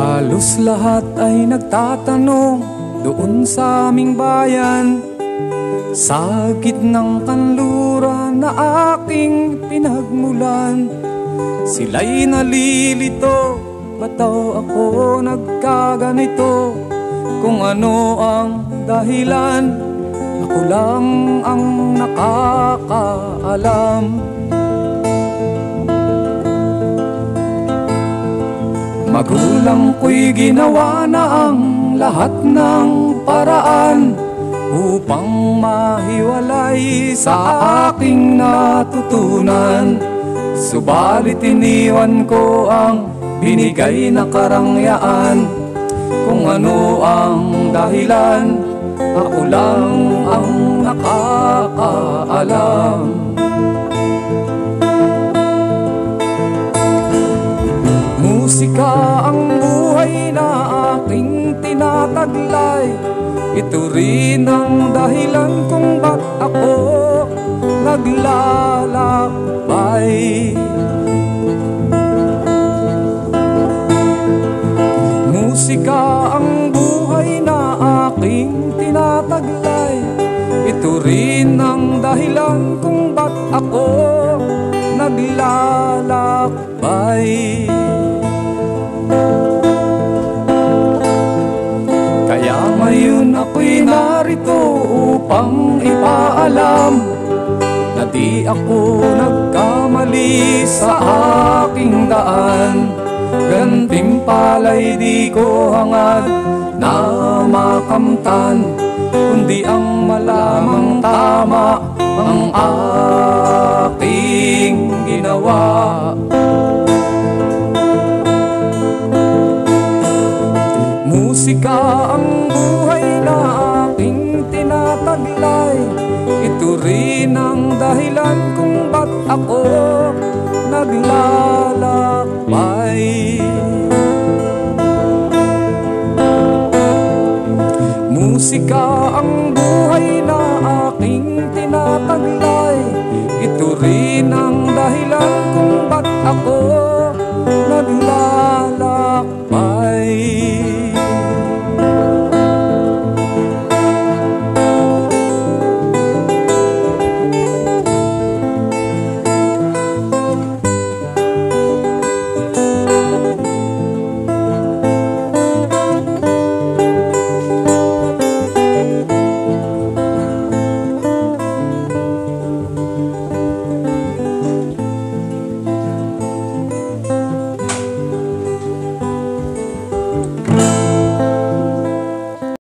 Halos lahat ay nagtatanong doon sa aming bayan. Sa gitnang kanluran na aking pinagmulan Sila'y nalilito, ba't daw ako nagkaganito? Kung ano ang dahilan, ako lang ang nakakaalam Magulang ko'y ginawa na ang lahat ng paraan Upang mahiwalay sa aking natutunan. Subalit iniwan ko ang binigay na karangyaan. Kung ano ang dahilan, ako lang ang nakakaalam. Na aking tinataglay Ito rin ang dahilan kung ba't ako naglalakbay. Musika ang buhay na aking tinataglay. Ito rin ang dahilan kung ba't ako naglalakbay upang ipaalam Na di ako nagkamali sa aking daan. Gantimpala'y di ko hangad na makamtan Kundi ang malamang tama ang aking ginawa. Musika ang buhay dahilan kung ba't ako naglalakbay. Musika ang buhay na aking tinataglay. Ito rin ang dahilan kung